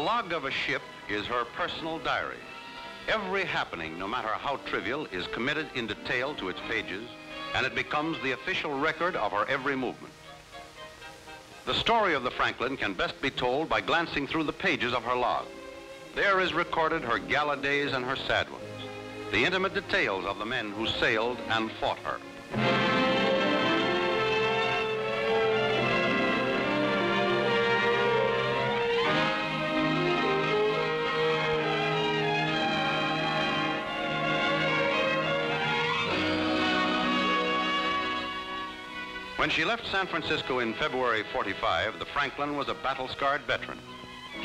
The log of a ship is her personal diary. Every happening, no matter how trivial, is committed in detail to its pages, and it becomes the official record of her every movement. The story of the Franklin can best be told by glancing through the pages of her log. There is recorded her gala days and her sad ones, the intimate details of the men who sailed and fought her. When she left San Francisco in February 45, the Franklin was a battle-scarred veteran.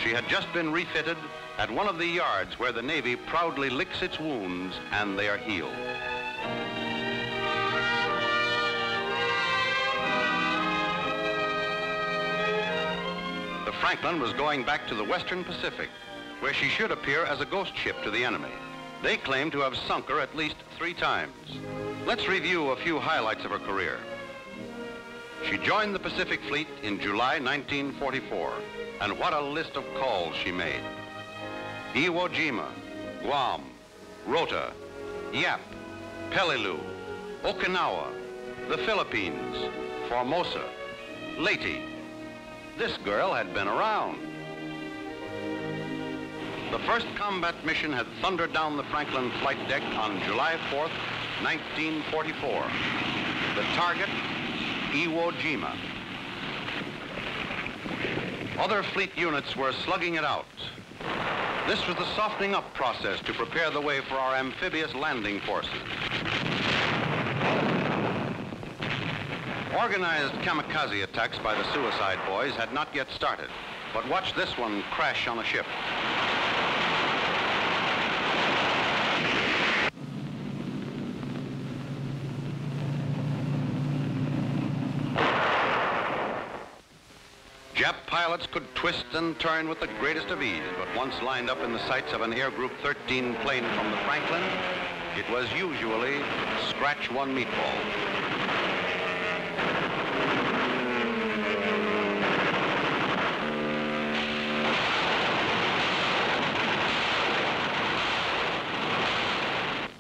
She had just been refitted at one of the yards where the Navy proudly licks its wounds and they are healed. The Franklin was going back to the Western Pacific, where she should appear as a ghost ship to the enemy. They claim to have sunk her at least three times. Let's review a few highlights of her career. She joined the Pacific Fleet in July 1944, and what a list of calls she made. Iwo Jima, Guam, Rota, Yap, Peleliu, Okinawa, the Philippines, Formosa, Leyte. This girl had been around. The first combat mission had thundered down the Franklin flight deck on July 4th, 1944. The target, Iwo Jima. Other fleet units were slugging it out. This was the softening up process to prepare the way for our amphibious landing forces. Organized kamikaze attacks by the suicide boys had not yet started, but watch this one crash on a ship. Jap pilots could twist and turn with the greatest of ease, but once lined up in the sights of an Air Group 13 plane from the Franklin, it was usually scratch one meatball.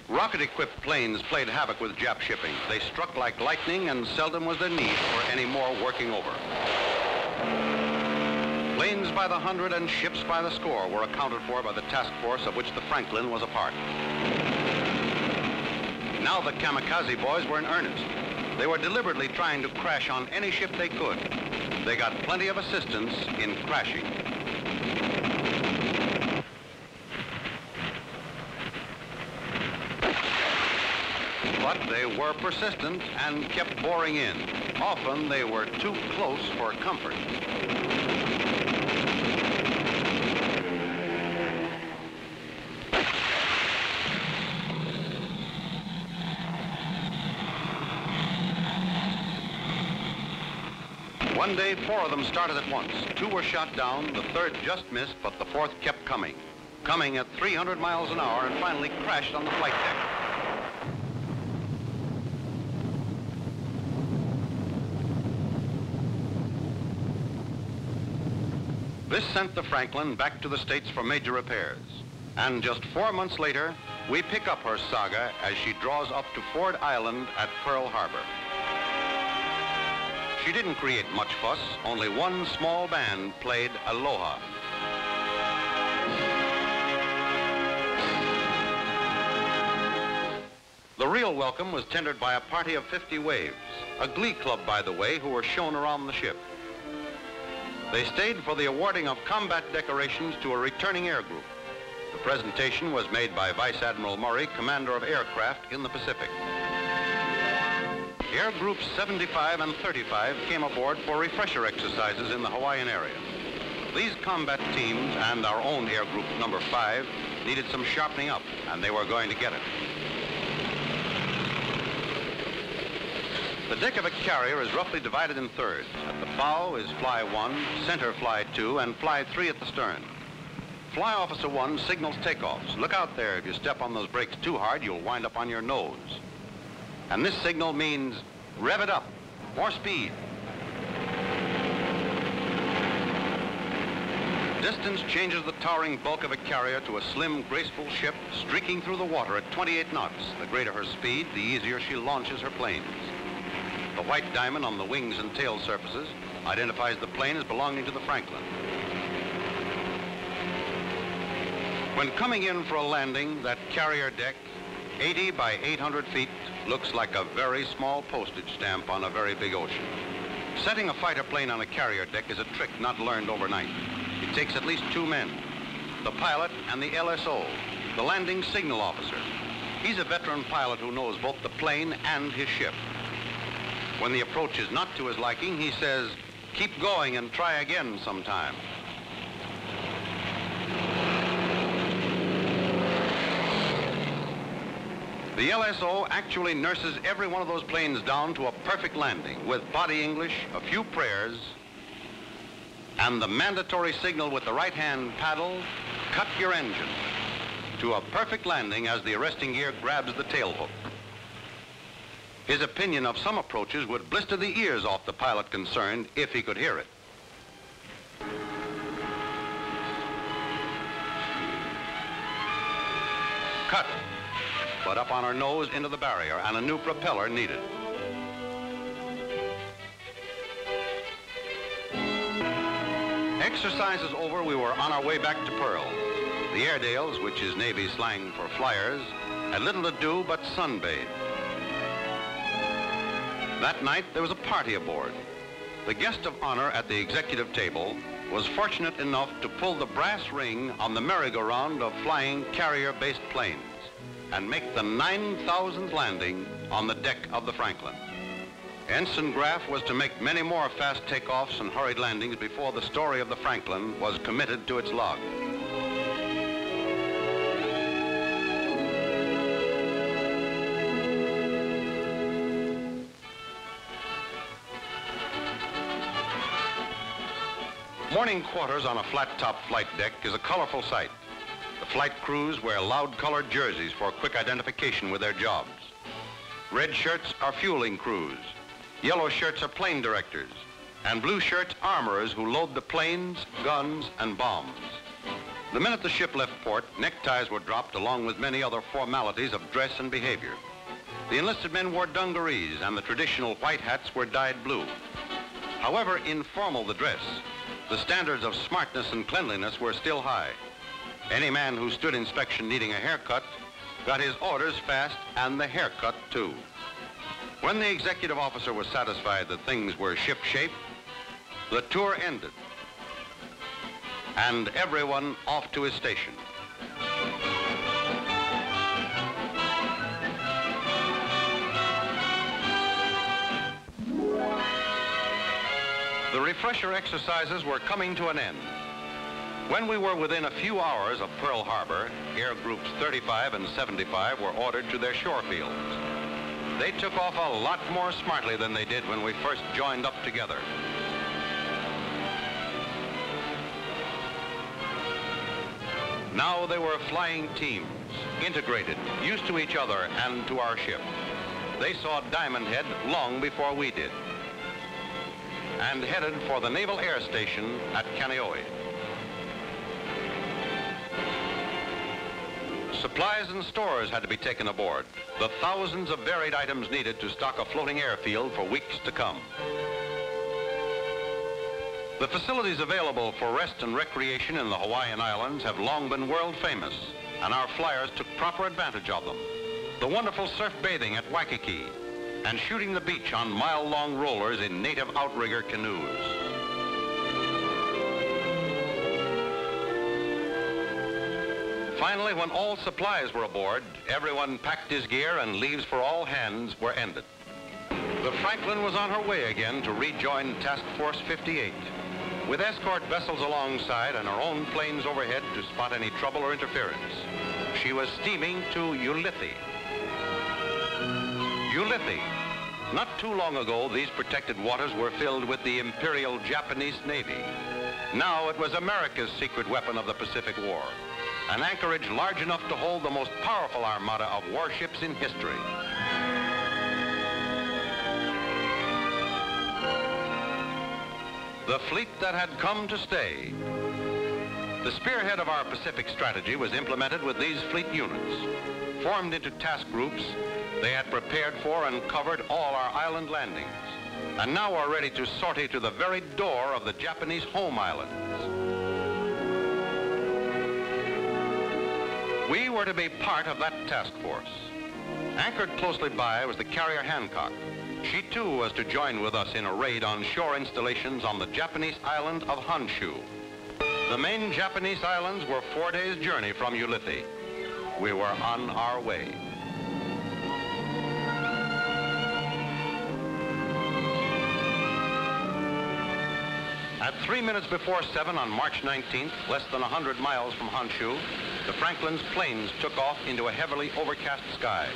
Rocket-equipped planes played havoc with Jap shipping. They struck like lightning and seldom was there need for any more working over. By the hundred and ships by the score were accounted for by the task force of which the Franklin was a part. Now the kamikaze boys were in earnest. They were deliberately trying to crash on any ship they could. They got plenty of assistance in crashing. But they were persistent and kept boring in. Often they were too close for comfort. One day, four of them started at once. Two were shot down, the third just missed, but the fourth kept coming. Coming at 300 miles an hour and finally crashed on the flight deck. This sent the Franklin back to the States for major repairs. And just four months later, we pick up her saga as she draws up to Ford Island at Pearl Harbor. She didn't create much fuss. Only one small band played Aloha. The real welcome was tendered by a party of 50 waves, a glee club, by the way, who were shown around the ship. They stayed for the awarding of combat decorations to a returning air group. The presentation was made by Vice Admiral Murray, commander of aircraft in the Pacific. Air Groups 75 and 35 came aboard for refresher exercises in the Hawaiian area. These combat teams and our own Air Group number 5 needed some sharpening up, and they were going to get it. The deck of a carrier is roughly divided in thirds. At the bow is fly 1, center fly 2, and fly 3 at the stern. Fly Officer 1 signals takeoffs. Look out there. If you step on those brakes too hard, you'll wind up on your nose. And this signal means rev it up, more speed. distance changes the towering bulk of a carrier to a slim, graceful ship streaking through the water at 28 knots. The greater her speed, the easier she launches her planes. The white diamond on the wings and tail surfaces identifies the plane as belonging to the Franklin. When coming in for a landing, that carrier deck, 80 by 800 feet, looks like a very small postage stamp on a very big ocean. Setting a fighter plane on a carrier deck is a trick not learned overnight. It takes at least two men, the pilot and the LSO, the landing signal officer. He's a veteran pilot who knows both the plane and his ship. When the approach is not to his liking, he says, keep going and try again sometime. The LSO actually nurses every one of those planes down to a perfect landing with body English, a few prayers, and the mandatory signal with the right-hand paddle, cut your engine, to a perfect landing as the arresting gear grabs the tailhook. His opinion of some approaches would blister the ears off the pilot concerned if he could hear it. Cut. But up on her nose into the barrier and a new propeller needed. Exercises over, we were on our way back to Pearl. The Airedales, which is Navy slang for flyers, had little to do but sunbathe. That night, there was a party aboard. The guest of honor at the executive table was fortunate enough to pull the brass ring on the merry-go-round of flying carrier-based planes and make the 9,000th landing on the deck of the Franklin. Ensign Graff was to make many more fast takeoffs and hurried landings before the story of the Franklin was committed to its log. Morning quarters on a flat-top flight deck is a colorful sight. The flight crews wear loud-colored jerseys for quick identification with their jobs. Red shirts are fueling crews. Yellow shirts are plane directors. And blue shirts armorers who load the planes, guns, and bombs. The minute the ship left port, neckties were dropped along with many other formalities of dress and behavior. The enlisted men wore dungarees and the traditional white hats were dyed blue. However informal the dress, the standards of smartness and cleanliness were still high. Any man who stood inspection needing a haircut got his orders fast and the haircut too. When the executive officer was satisfied that things were ship-shape, the tour ended and everyone off to his station. The refresher exercises were coming to an end. When we were within a few hours of Pearl Harbor, air groups 35 and 75 were ordered to their shore fields. They took off a lot more smartly than they did when we first joined up together. Now they were flying teams, integrated, used to each other and to our ship. They saw Diamond Head long before we did and headed for the Naval Air Station at Kaneohe. Supplies and stores had to be taken aboard, the thousands of varied items needed to stock a floating airfield for weeks to come. The facilities available for rest and recreation in the Hawaiian Islands have long been world famous, and our flyers took proper advantage of them. The wonderful surf bathing at Waikiki, and shooting the beach on mile-long rollers in native outrigger canoes. Finally, when all supplies were aboard, everyone packed his gear and leaves for all hands were ended. The Franklin was on her way again to rejoin Task Force 58. With escort vessels alongside and her own planes overhead to spot any trouble or interference, she was steaming to Ulithi, Ulithi. Not too long ago, these protected waters were filled with the Imperial Japanese Navy. Now it was America's secret weapon of the Pacific War, an anchorage large enough to hold the most powerful armada of warships in history. The fleet that had come to stay. The spearhead of our Pacific strategy was implemented with these fleet units. Formed into task groups, they had prepared for and covered all our island landings, and now are ready to sortie to the very door of the Japanese home islands. We were to be part of that task force. Anchored closely by was the carrier Hancock. She too was to join with us in a raid on shore installations on the Japanese island of Honshu. The main Japanese islands were four days' journey from Ulithi. We were on our way. Three minutes before seven on March 19th, less than 100 miles from Honshu, the Franklin's planes took off into a heavily overcast sky.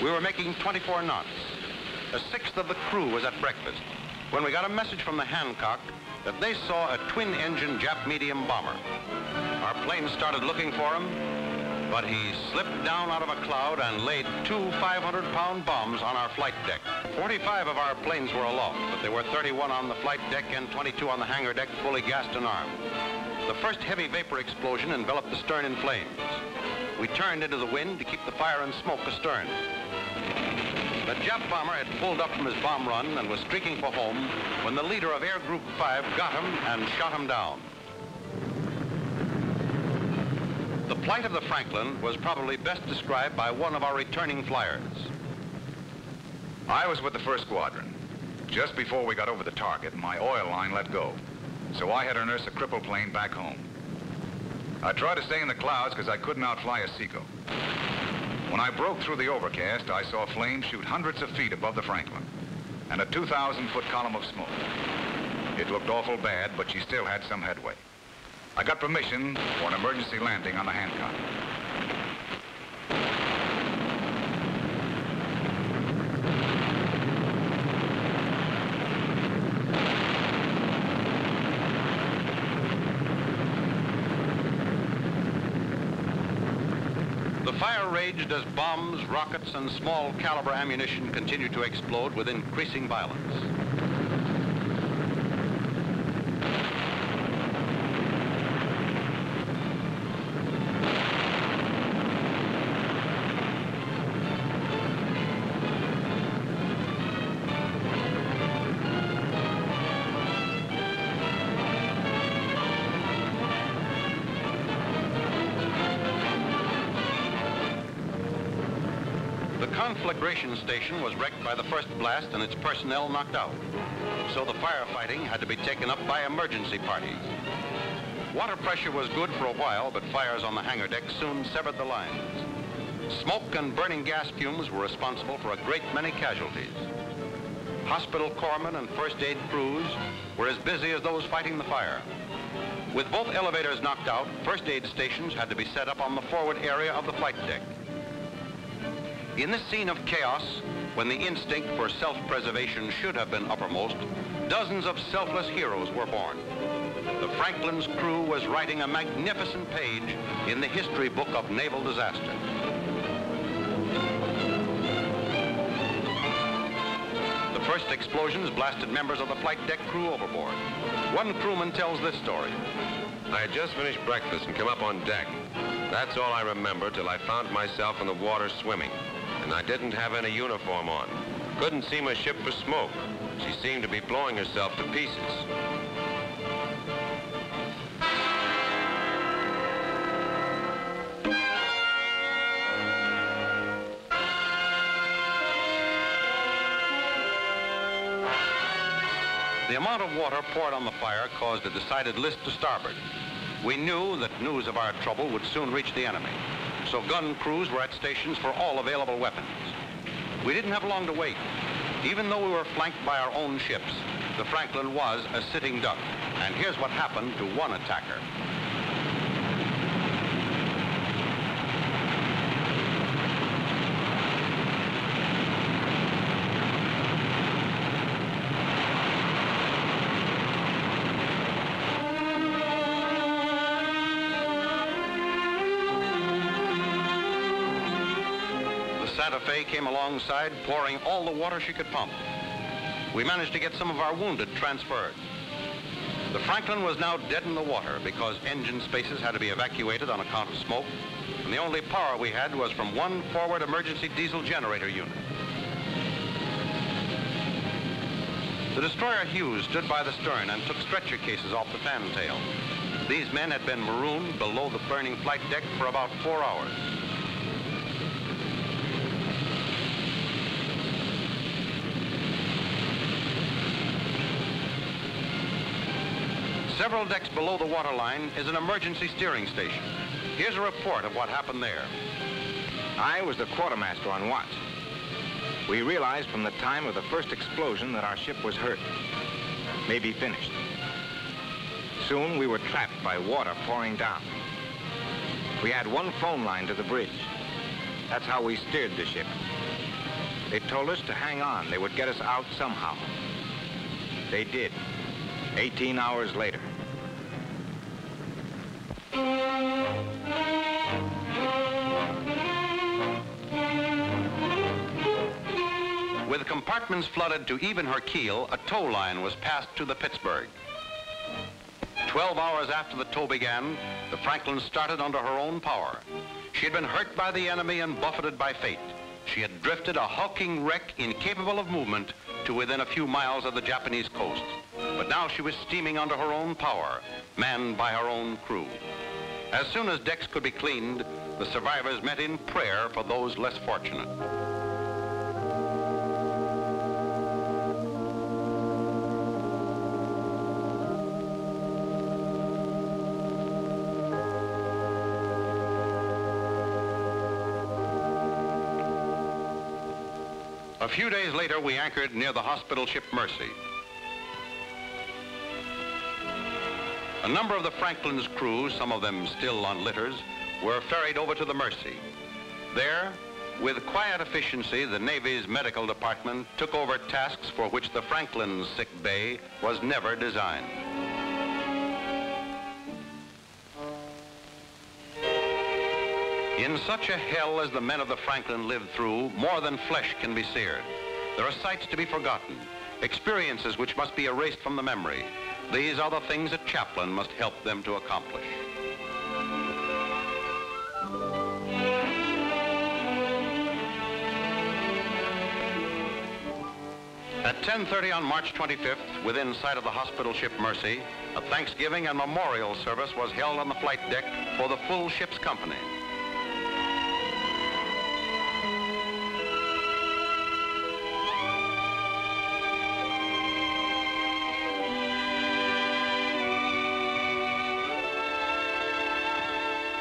We were making 24 knots. A sixth of the crew was at breakfast when we got a message from the Hancock that they saw a twin-engine Jap medium bomber. Our plane started looking for him, but he slipped down out of a cloud and laid two 500-pound bombs on our flight deck. 45 of our planes were aloft, but there were 31 on the flight deck and 22 on the hangar deck fully gassed and armed. The first heavy vapor explosion enveloped the stern in flames. We turned into the wind to keep the fire and smoke astern. The Jap bomber had pulled up from his bomb run and was streaking for home when the leader of Air Group 5 got him and shot him down. Plight of the Franklin was probably best described by one of our returning flyers. I was with the first squadron. Just before we got over the target, my oil line let go. So I had to nurse a crippled plane back home. I tried to stay in the clouds because I couldn't outfly a Seco. When I broke through the overcast, I saw flames shoot hundreds of feet above the Franklin and a 2,000-foot column of smoke. It looked awful bad, but she still had some headway. I got permission for an emergency landing on the Hancock. The fire raged as bombs, rockets, and small caliber ammunition continued to explode with increasing violence. Station was wrecked by the first blast and its personnel knocked out. So the firefighting had to be taken up by emergency parties. Water pressure was good for a while, but fires on the hangar deck soon severed the lines. Smoke and burning gas fumes were responsible for a great many casualties. Hospital corpsmen and first aid crews were as busy as those fighting the fire. With both elevators knocked out, first aid stations had to be set up on the forward area of the flight deck. In this scene of chaos, when the instinct for self-preservation should have been uppermost, dozens of selfless heroes were born. The Franklin's crew was writing a magnificent page in the history book of naval disaster. The first explosions blasted members of the flight deck crew overboard. One crewman tells this story. I had just finished breakfast and come up on deck. That's all I remember till I found myself in the water swimming. And I didn't have any uniform on. Couldn't see my ship for smoke. She seemed to be blowing herself to pieces. The amount of water poured on the fire caused a decided list to starboard. We knew that news of our trouble would soon reach the enemy, so gun crews were at stations for all available weapons. We didn't have long to wait. Even though we were flanked by our own ships, the Franklin was a sitting duck. And here's what happened to one attacker. Santa Fe came alongside, pouring all the water she could pump. We managed to get some of our wounded transferred. The Franklin was now dead in the water because engine spaces had to be evacuated on account of smoke, and the only power we had was from one forward emergency diesel generator unit. The destroyer Hughes stood by the stern and took stretcher cases off the fantail. These men had been marooned below the burning flight deck for about four hours. Several decks below the waterline is an emergency steering station. Here's a report of what happened there. I was the quartermaster on watch. We realized from the time of the first explosion that our ship was hurt, maybe finished. Soon we were trapped by water pouring down. We had one phone line to the bridge. That's how we steered the ship. They told us to hang on. They would get us out somehow. They did. 18 hours later. With compartments flooded to even her keel, a tow line was passed to the Pittsburgh. Twelve hours after the tow began, the Franklin started under her own power. She had been hurt by the enemy and buffeted by fate. She had drifted a hulking wreck incapable of movement to within a few miles of the Japanese coast. But now she was steaming under her own power, manned by her own crew. As soon as decks could be cleaned, the survivors met in prayer for those less fortunate. A few days later, we anchored near the hospital ship Mercy. A number of the Franklin's crew, some of them still on litters, were ferried over to the Mercy. There, with quiet efficiency, the Navy's medical department took over tasks for which the Franklin's sick bay was never designed. In such a hell as the men of the Franklin lived through, more than flesh can be seared. There are sights to be forgotten, experiences which must be erased from the memory. These are the things a chaplain must help them to accomplish. At 10.30 on March 25th, within sight of the hospital ship Mercy, a Thanksgiving and memorial service was held on the flight deck for the full ship's company.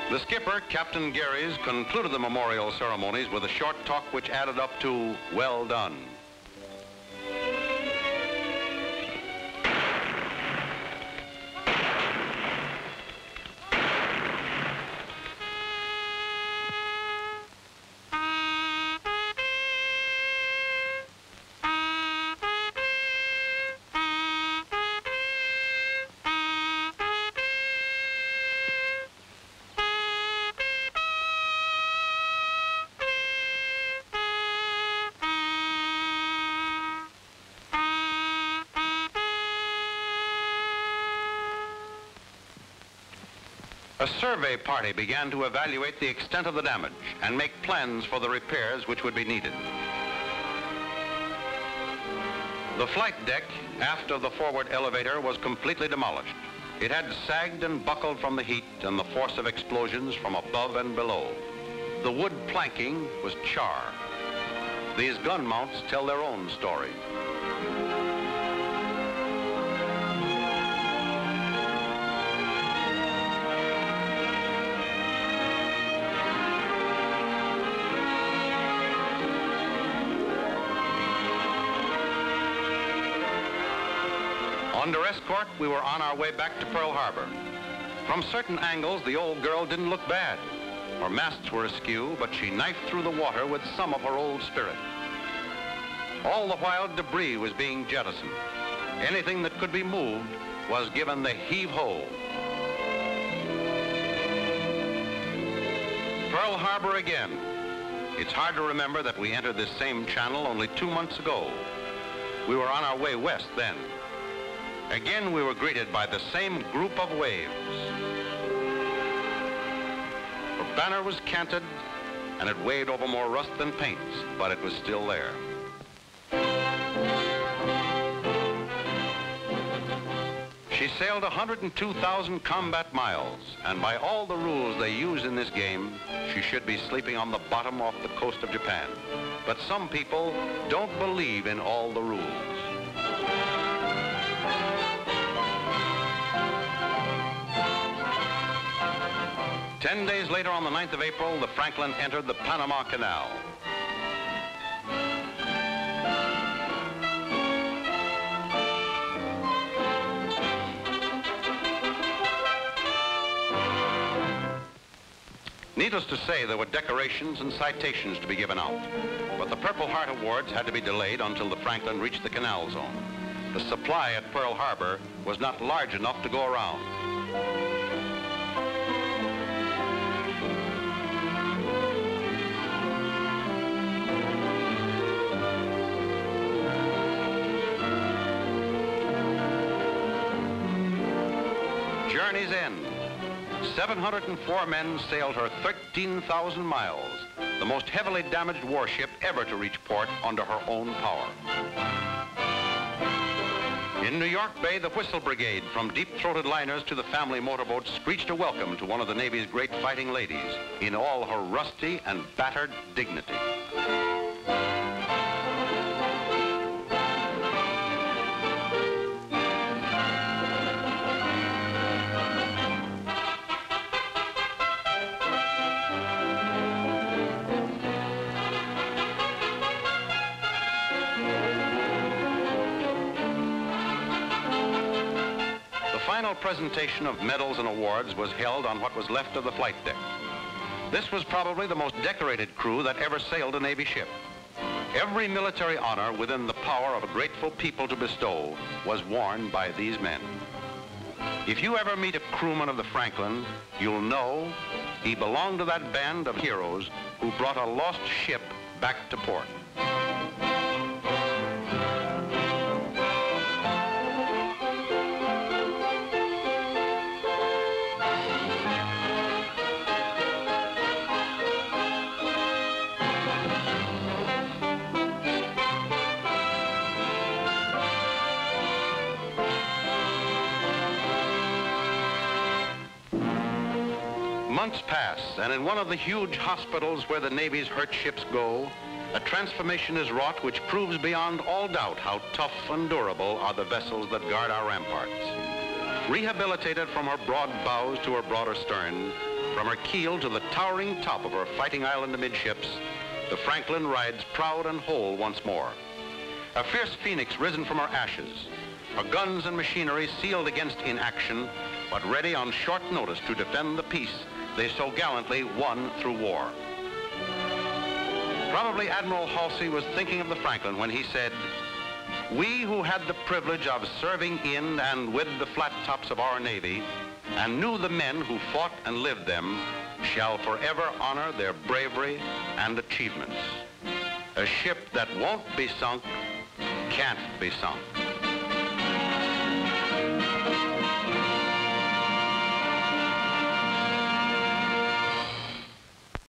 The skipper, Captain Gehres, concluded the memorial ceremonies with a short talk which added up to, well done. A survey party began to evaluate the extent of the damage and make plans for the repairs which would be needed. The flight deck, aft of the forward elevator, was completely demolished. It had sagged and buckled from the heat and the force of explosions from above and below. The wood planking was char. These gun mounts tell their own story. Under escort, we were on our way back to Pearl Harbor. From certain angles, the old girl didn't look bad. Her masts were askew, but she knifed through the water with some of her old spirit. All the while, debris was being jettisoned. Anything that could be moved was given the heave-ho. Pearl Harbor again. It's hard to remember that we entered this same channel only two months ago. We were on our way west then. Again, we were greeted by the same group of waves. Her banner was canted, and it waved over more rust than paint, but it was still there. She sailed 102,000 combat miles, and by all the rules they use in this game, she should be sleeping on the bottom off the coast of Japan. But some people don't believe in all the rules. Ten days later, on the 9th of April, the Franklin entered the Panama Canal. Needless to say, there were decorations and citations to be given out. But the Purple Heart Awards had to be delayed until the Franklin reached the canal zone. The supply at Pearl Harbor was not large enough to go around. Journey's End. 704 men sailed her 13,000 miles, the most heavily damaged warship ever to reach port under her own power. In New York Bay, the Whistle Brigade, from deep-throated liners to the family motorboats, screeched a welcome to one of the Navy's great fighting ladies in all her rusty and battered dignity. Presentation of medals and awards was held on what was left of the flight deck. This was probably the most decorated crew that ever sailed a Navy ship. Every military honor within the power of a grateful people to bestow was worn by these men. If you ever meet a crewman of the Franklin, you'll know he belonged to that band of heroes who brought a lost ship back to port. And in one of the huge hospitals where the Navy's hurt ships go, a transformation is wrought which proves beyond all doubt how tough and durable are the vessels that guard our ramparts. Rehabilitated from her broad bows to her broader stern, from her keel to the towering top of her fighting island amidships, the Franklin rides proud and whole once more. A fierce phoenix risen from her ashes, her guns and machinery sealed against inaction, but ready on short notice to defend the peace they so gallantly won through war. Probably Admiral Halsey was thinking of the Franklin when he said, we who had the privilege of serving in and with the flat tops of our Navy and knew the men who fought and lived them shall forever honor their bravery and achievements. A ship that won't be sunk can't be sunk.